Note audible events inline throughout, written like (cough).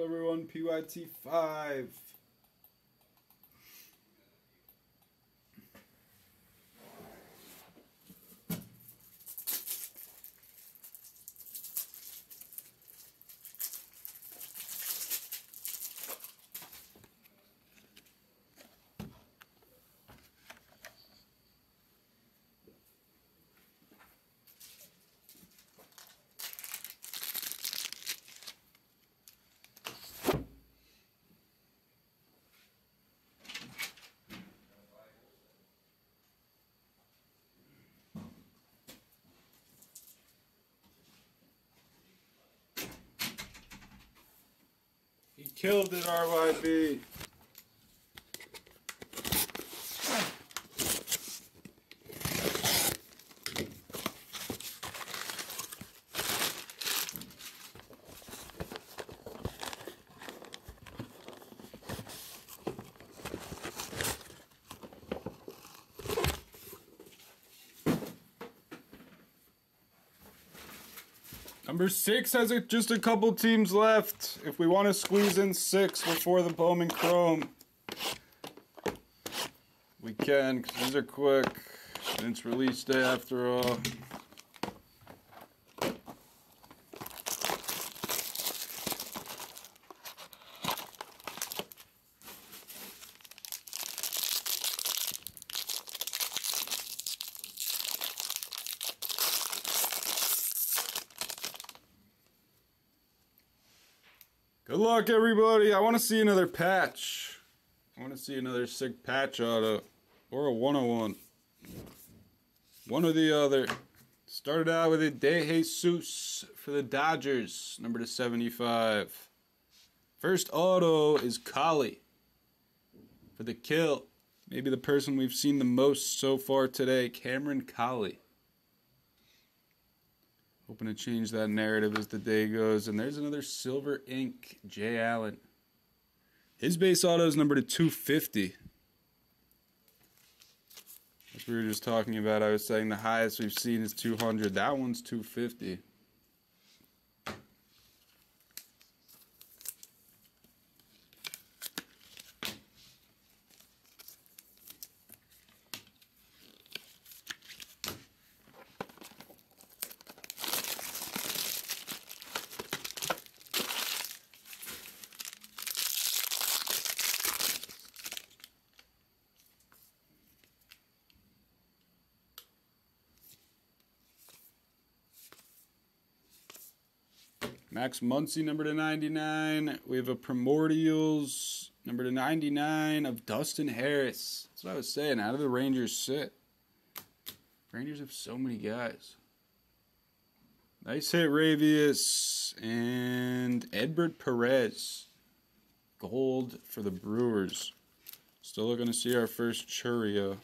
everyone? PYT5. Killed it, RYB. Number six has a, just a couple teams left. If we want to squeeze in six before the Bowman Chrome, we can, because these are quick. And it's release day after all. Good luck, everybody. I want to see another patch. I want to see another sick patch auto. Or a 101. One or the other. Started out with a De Jesus for the Dodgers, number to 75. First auto is Collier for the kill. Maybe the person we've seen the most so far today, Cameron Collier. Hoping to change that narrative as the day goes. And there's another silver ink Jay Allen. His base auto is number to 250. As we were just talking about, I was saying the highest we've seen is 200. That one's 250. Max Muncy, number to 99. We have a Primordials, number to 99 of Dustin Harris. That's what I was saying. How do the Rangers sit? Rangers have so many guys. Nice hit, Ravius. And Edward Perez. Gold for the Brewers. Still looking to see our first Chourio.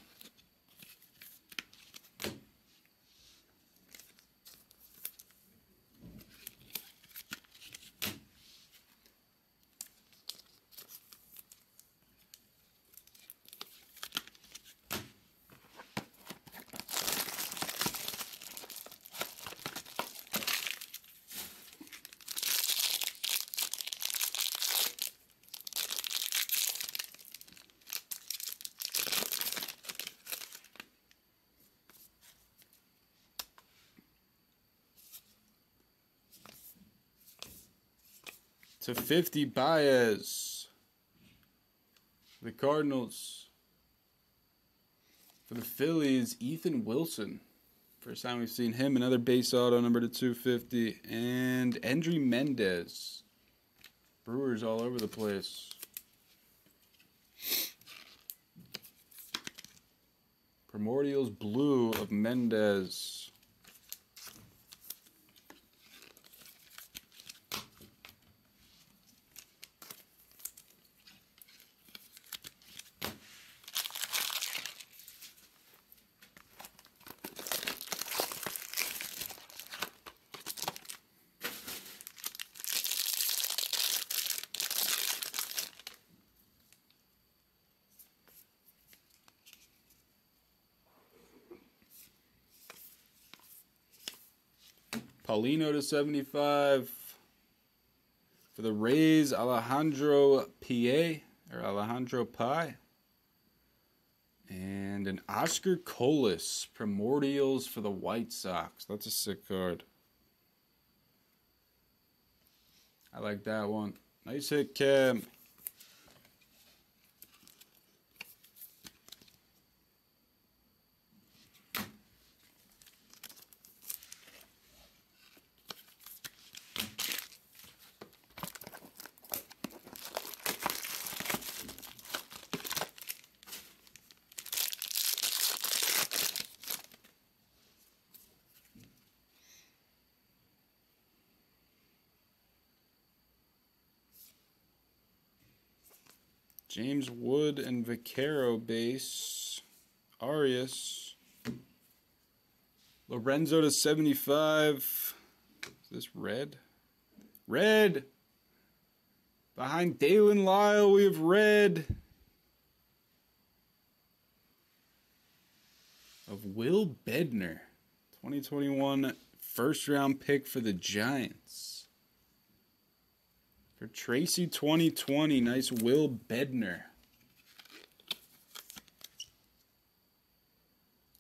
To 50 Baez. The Cardinals. For the Phillies, Ethan Wilson. First time we've seen him. Another base auto, number to 250. And Endry Mendez. Brewers all over the place. Primordials Blue of Mendez. Paulino to 75 for the Rays, Alejandro P.A. or Alejandro Pi. And an Oscar Colas, Primordials for the White Sox. That's a sick card. I like that one. Nice hit, Cam. James Wood and Vaquero base. Arias. Lorenzo to 75. Is this red? Red! Behind Daylen Lile, we have red. Of Will Bednar, 2021 first round pick for the Giants. For Tracy 2020, nice Will Bednar.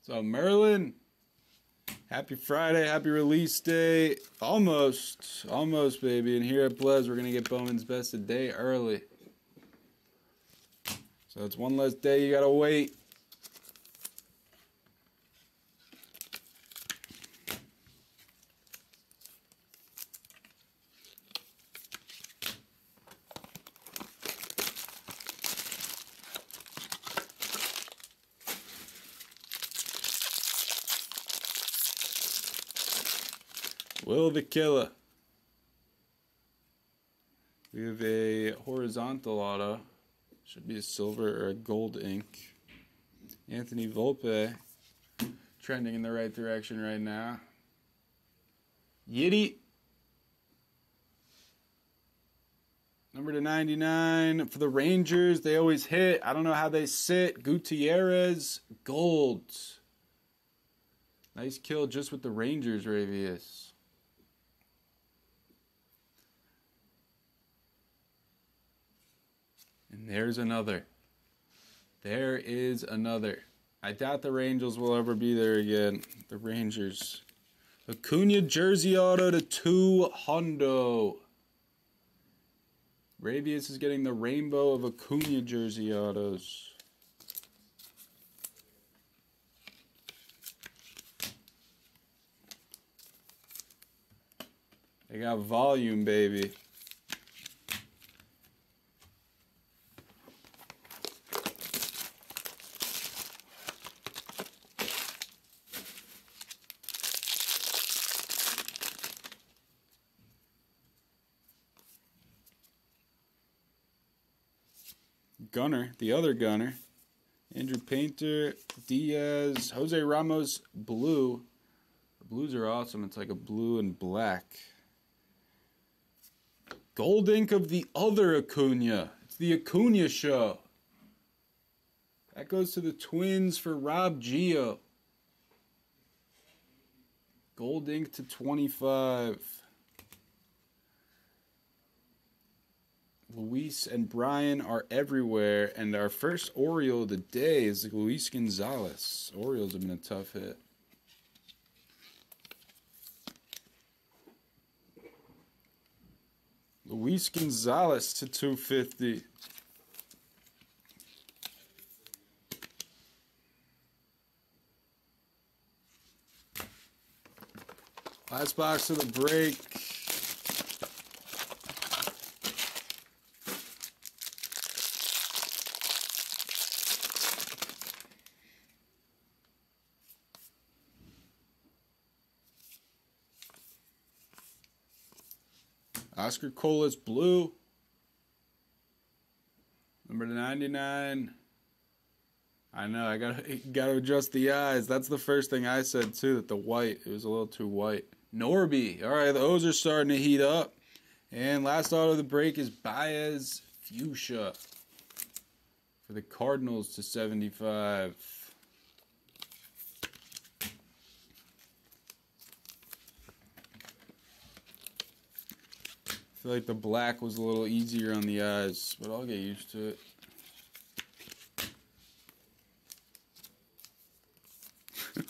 So Merlin, happy Friday, happy release day. Almost, almost, baby. And here at Blez, we're gonna get Bowman's best a day early. So it's one less day you gotta wait. Will the Killer. We have a horizontal auto. Should be a silver or a gold ink. Anthony Volpe. Trending in the right direction right now. Yiddy. Number to 99 for the Rangers. They always hit. I don't know how they sit. Gutierrez. Gold. Nice kill just with the Rangers, Ravius. And there's another. There is another. I doubt the Rangers will ever be there again. The Rangers. Acuna jersey auto to two Hondo. Ravius is getting the rainbow of Acuna jersey autos. They got volume, baby. Gunner, the other Gunner. Andrew Painter, Diaz, Jose Ramos, blue. The blues are awesome. It's like a blue and black. Gold ink of the other Acuna. It's the Acuna show. That goes to the Twins for Rob Gio. Gold ink to 25. Luis and Brian are everywhere, and our first Oriole of the day is Luis Gonzalez. Orioles have been a tough hit. Luis Gonzalez to 250. Last box of the break. Oscar Colas blue. Number 99. I know, I gotta (laughs) gotta adjust the eyes. That's the first thing I said too, that the white, it was a little too white. Norby. Alright, the O's are starting to heat up. And last auto of the break is Baez Fuchsia for the Cardinals to 75. Feel like the black was a little easier on the eyes, but I'll get used to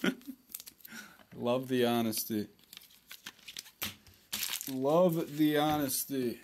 it. (laughs) Love the honesty. Love the honesty.